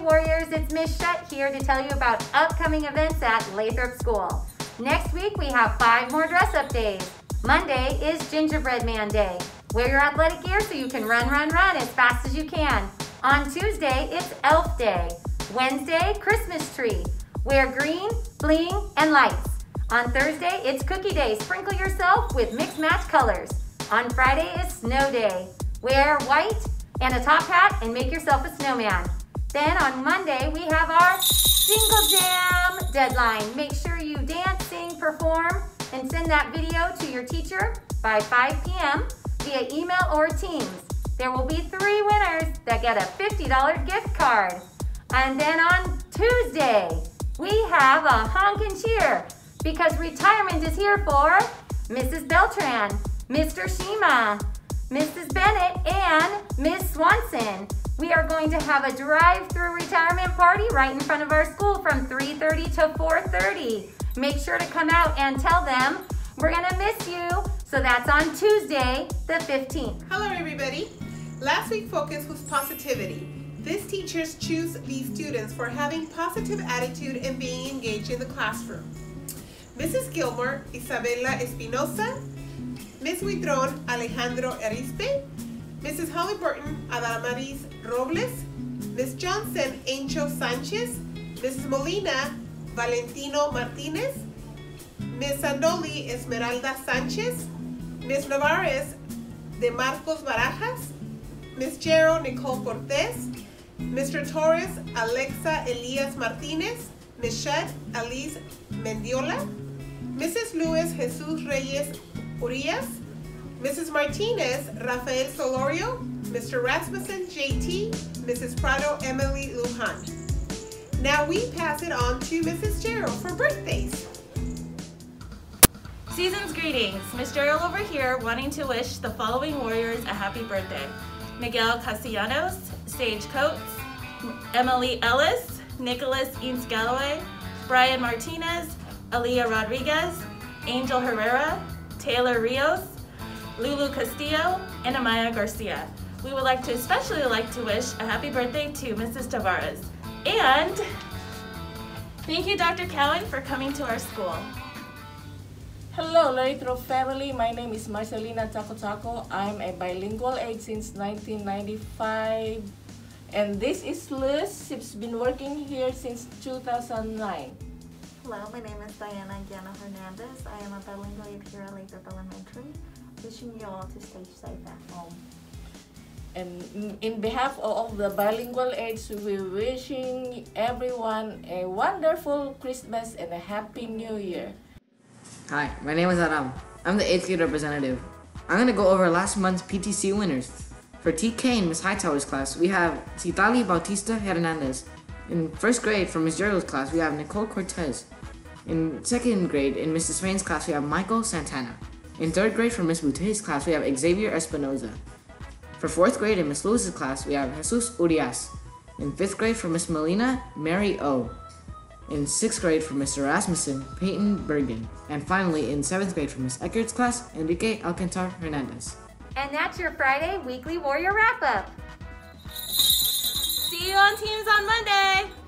Warriors, it's Miss Shutt here to tell you about upcoming events at Lathrop School. Next week, we have five more dress up days. Monday is Gingerbread Man Day. Wear your athletic gear so you can run, run, run as fast as you can. On Tuesday, it's Elf Day. Wednesday, Christmas Tree. Wear green, bling, and lights. On Thursday, it's Cookie Day. Sprinkle yourself with mix match colors. On Friday is Snow Day. Wear white and a top hat and make yourself a snowman. Then on Monday, we have our Jingle Jam deadline. Make sure you dance, sing, perform, and send that video to your teacher by 5 p.m. via email or Teams. There will be three winners that get a $50 gift card. And then on Tuesday, we have a honk and cheer because retirement is here for Mrs. Beltran, Mr. Shima, Mrs. Bennett, and Miss Swanson. We are going to have a drive-through retirement party right in front of our school from 3.30 to 4.30. Make sure to come out and tell them we're gonna miss you. So that's on Tuesday, the 15th. Hello everybody. Last week focus was positivity. This teachers choose these students for having positive attitude and being engaged in the classroom. Mrs. Gilmore, Isabella Espinosa, Ms. Huitron, Alejandro Arispe, Mrs. Halliburton, Adamaris Robles, Ms. Johnson, Angel Sanchez, Mrs. Molina, Valentino Martinez, Ms. Sandoli, Esmeralda Sanchez, Ms. Navarez, De Marcos Barajas, Ms. Jero, Nicole Cortez, Mr. Torres, Alexa Elias Martinez, Ms. Alice Mendiola, Mrs. Lewis, Jesus Reyes Urias, Mrs. Martinez, Rafael Solorio, Mr. Rasmussen, JT, Mrs. Prado, Emily Lujan. Now we pass it on to Mrs. Gerald for birthdays. Season's greetings. Miss Gerald over here wanting to wish the following warriors a happy birthday. Miguel Castellanos, Sage Coates, Emily Ellis, Nicholas Eames Galloway, Brian Martinez, Aaliyah Rodriguez, Angel Herrera, Taylor Rios, Lulu Castillo, and Amaya Garcia. We would like to especially like to wish a happy birthday to Mrs. Tavares. And thank you, Dr. Cowan, for coming to our school. Hello, Lathrop family. My name is Marcelina Taco Taco. I'm a bilingual aide since 1995. And this is Liz. She's been working here since 2009. Hello, my name is Diana Guiana Hernandez. I am a bilingual aide here at Lathrop Elementary. Wishing you all to stay safe at home. And in behalf of the bilingual aides, we're wishing everyone a wonderful Christmas and a happy new year. Hi, my name is Aram. I'm the 8th grade representative. I'm going to go over last month's PTC winners. For TK in Miss Hightower's class, we have Citali Bautista Hernandez. In first grade, for Miss Gerald's class, we have Nicole Cortez. In second grade, in Mrs. Swain's class, we have Michael Santana. In third grade, for Miss Boute's class, we have Xavier Espinoza. For fourth grade, in Miss Lewis's class, we have Jesus Urias. In fifth grade, for Miss Melina, Mary O. In sixth grade, for Mr. Rasmussen, Peyton Bergen. And finally, in seventh grade, for Miss Eckert's class, Enrique Alcantar Hernandez. And that's your Friday Weekly Warrior Wrap Up. See you on Teams on Monday.